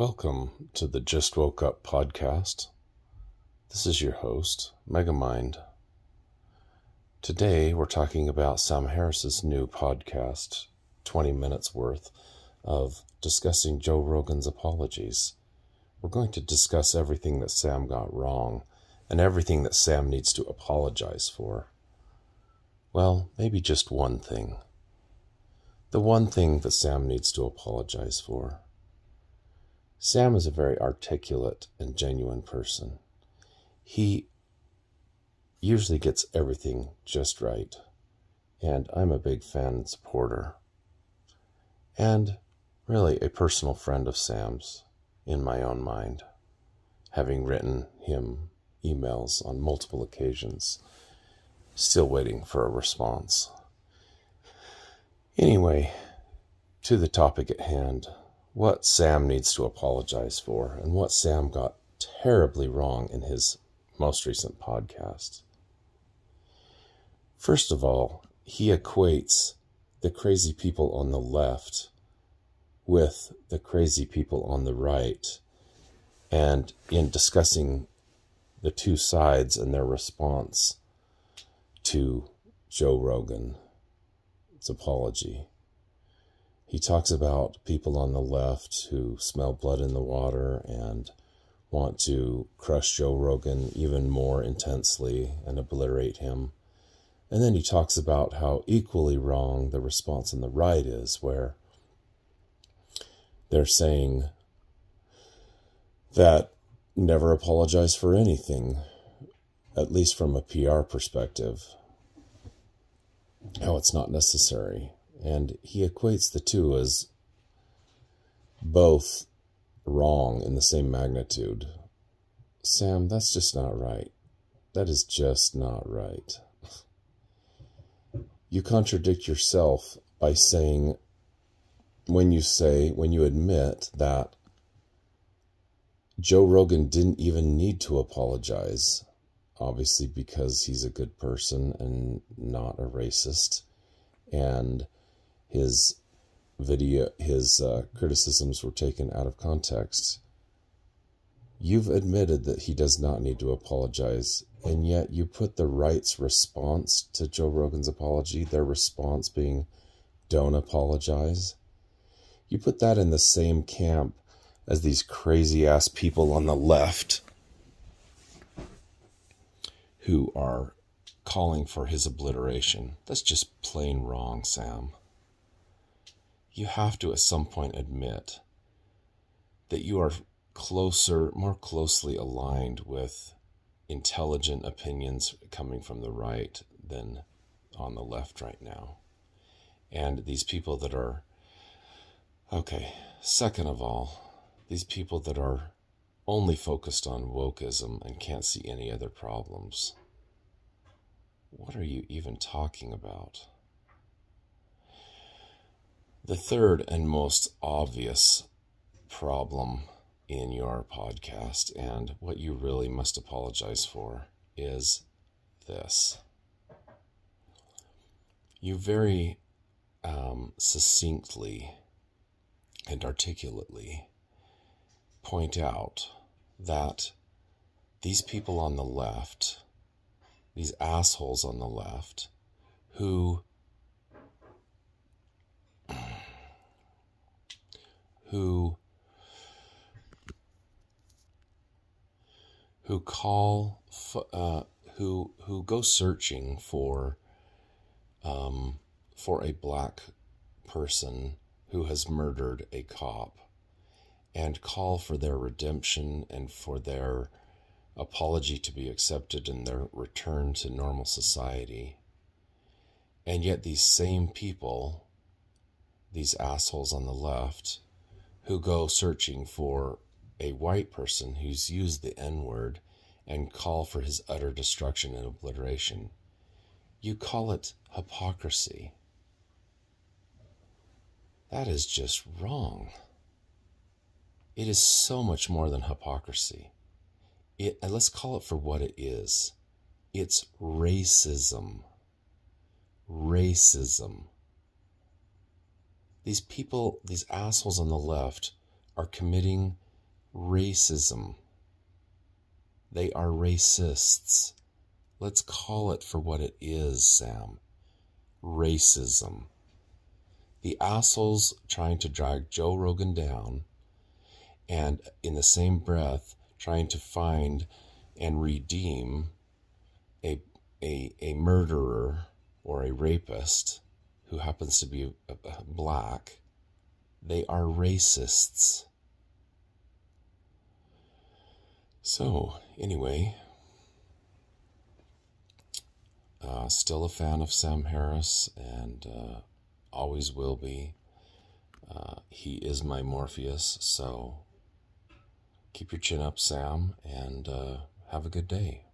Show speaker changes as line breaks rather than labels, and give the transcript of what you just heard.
Welcome to the Just Woke Up podcast. This is your host, Megamind. Today we're talking about Sam Harris's new podcast, 20 minutes worth of discussing Joe Rogan's apologies. We're going to discuss everything that Sam got wrong and everything that Sam needs to apologize for. Well, maybe just one thing. The one thing that Sam needs to apologize for. Sam is a very articulate and genuine person. He usually gets everything just right, and I'm a big fan and supporter. And really a personal friend of Sam's in my own mind, having written him emails on multiple occasions, still waiting for a response. Anyway, to the topic at hand what Sam needs to apologize for and what Sam got terribly wrong in his most recent podcast. First of all, he equates the crazy people on the left with the crazy people on the right. And in discussing the two sides and their response to Joe Rogan's apology, he talks about people on the left who smell blood in the water and want to crush Joe Rogan even more intensely and obliterate him. And then he talks about how equally wrong the response on the right is, where they're saying that never apologize for anything, at least from a PR perspective. How it's not necessary. And he equates the two as both wrong in the same magnitude. Sam, that's just not right. That is just not right. You contradict yourself by saying, when you say, when you admit that Joe Rogan didn't even need to apologize, obviously because he's a good person and not a racist. And his video, his uh, criticisms were taken out of context. You've admitted that he does not need to apologize, and yet you put the right's response to Joe Rogan's apology, their response being, don't apologize. You put that in the same camp as these crazy ass people on the left who are calling for his obliteration. That's just plain wrong, Sam you have to at some point admit that you are closer, more closely aligned with intelligent opinions coming from the right than on the left right now. And these people that are, okay, second of all, these people that are only focused on wokeism and can't see any other problems. What are you even talking about? The third and most obvious problem in your podcast, and what you really must apologize for, is this. You very um, succinctly and articulately point out that these people on the left, these assholes on the left, who who who call uh, who who go searching for um, for a black person who has murdered a cop and call for their redemption and for their apology to be accepted and their return to normal society. And yet, these same people, these assholes on the left, who go searching for a white person who's used the N word and call for his utter destruction and obliteration. You call it hypocrisy. That is just wrong. It is so much more than hypocrisy. It, let's call it for what it is. It's racism. Racism. These people, these assholes on the left, are committing racism. They are racists. Let's call it for what it is, Sam. Racism. The assholes trying to drag Joe Rogan down, and in the same breath, trying to find and redeem a, a, a murderer or a rapist who happens to be a black, they are racists. So, anyway, uh, still a fan of Sam Harris and uh, always will be. Uh, he is my Morpheus, so keep your chin up, Sam, and uh, have a good day.